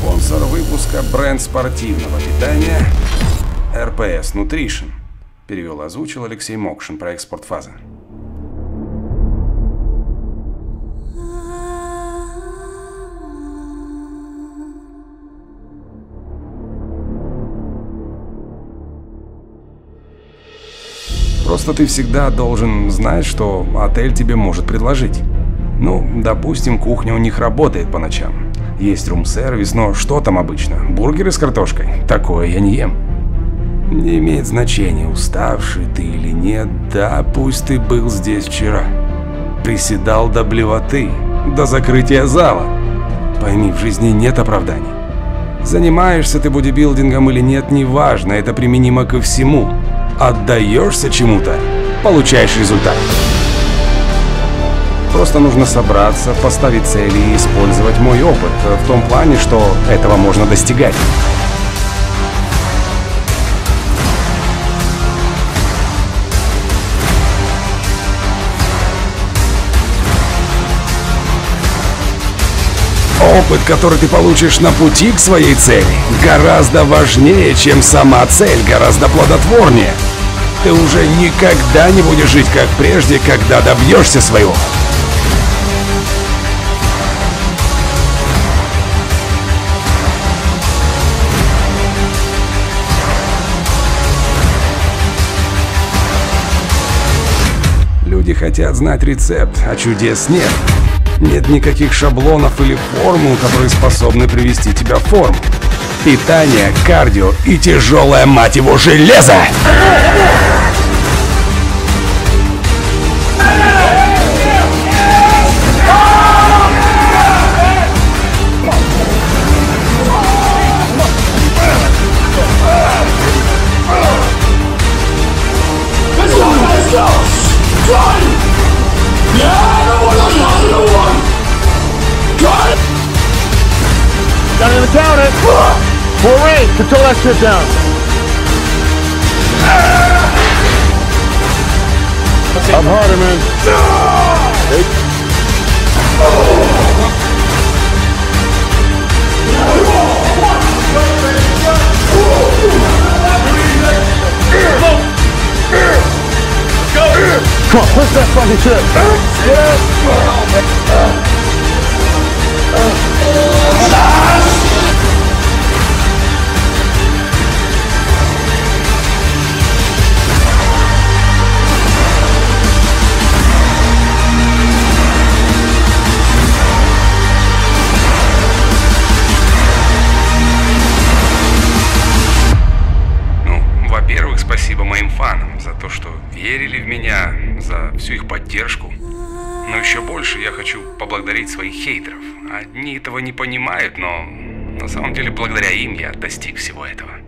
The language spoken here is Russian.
Спонсор выпуска бренд спортивного питания РПС Nutrition. Перевел озвучил Алексей Мокшин, проект «Спортфаза». Просто ты всегда должен знать, что отель тебе может предложить. Ну, допустим, кухня у них работает по ночам. Есть рум-сервис, но что там обычно? Бургеры с картошкой? Такое я не ем. Не имеет значения, уставший ты или нет, да пусть ты был здесь вчера. Приседал до блевоты, до закрытия зала. Пойми, в жизни нет оправданий. Занимаешься ты бодибилдингом или нет, неважно, это применимо ко всему. Отдаешься чему-то, получаешь результат. Просто нужно собраться, поставить цели и использовать мой опыт в том плане, что этого можно достигать. Опыт, который ты получишь на пути к своей цели, гораздо важнее, чем сама цель, гораздо плодотворнее. Ты уже никогда не будешь жить как прежде, когда добьешься своего. Хотят знать рецепт, а чудес нет. Нет никаких шаблонов или формул, которые способны привести тебя в форму. Питание, кардио и тяжелое, мать его, железо! Range. Control that shit down. I'm harder, man. Come on, push that fucking shit. Ну, за то, что верили в меня, за всю их поддержку. Но еще больше я хочу поблагодарить своих хейтеров. Одни этого не понимают, но на самом деле благодаря им я достиг всего этого.